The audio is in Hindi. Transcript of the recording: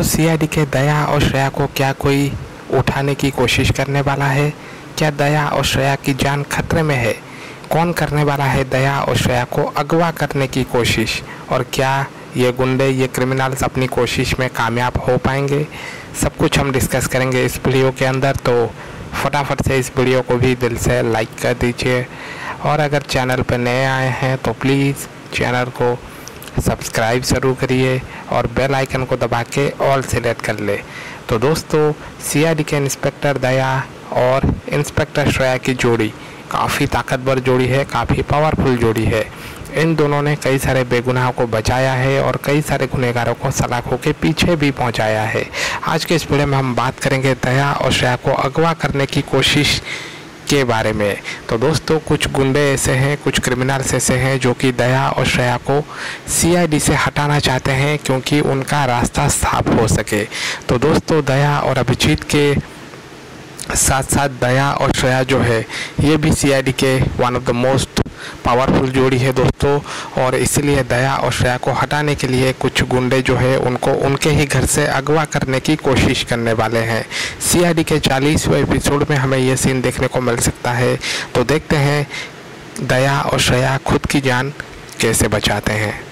तो सीआईडी के दया और श्रेया को क्या कोई उठाने की कोशिश करने वाला है? क्या दया और श्रेया की जान खतरे में है? कौन करने वाला है दया और श्रेया को अगवा करने की कोशिश? और क्या ये गुंडे, ये क्रिमिनल्स अपनी कोशिश में कामयाब हो पाएँगे? सब कुछ हम डिस्कस करेंगे इस वीडियो के अंदर तो फटाफट से इस वीडियो को भी दिल से लाइक कर दीजिए। और अगर चैनल पर नए आए हैं तो प्लीज़ चैनल को सब्सक्राइब ज़रूर करिए और बेल आइकन को दबा के ऑल सेलेक्ट कर ले। तो दोस्तों सीआईडी के इंस्पेक्टर दया और इंस्पेक्टर श्रेया की जोड़ी काफ़ी ताकतवर जोड़ी है, काफ़ी पावरफुल जोड़ी है। इन दोनों ने कई सारे बेगुनाहों को बचाया है और कई सारे गुनहगारों को सलाखों के पीछे भी पहुँचाया है। आज के इस वीडियो में हम बात करेंगे दया और श्रेया को अगवा करने की कोशिश के बारे में। तो दोस्तों, कुछ गुंडे ऐसे हैं, कुछ क्रिमिनल्स ऐसे हैं, जो कि दया और श्रेया को सीआईडी से हटाना चाहते हैं, क्योंकि उनका रास्ता साफ़ हो सके। तो दोस्तों, दया और अभिजीत के साथ साथ दया और श्रेया जो है, ये भी सीआईडी के one of the most powerful जोड़ी है दोस्तों, और इसलिए दया और श्रेया को हटाने के लिए कुछ गुंडे जो है उनको उनके ही घर से अगवा करने की कोशिश करने वाले हैं। सीआईडी के चालीसवें एपिसोड में हमें यह सीन देखने को मिल सकता है तो देखते हैं दया और श्रेया खुद की जान कैसे बचाते हैं।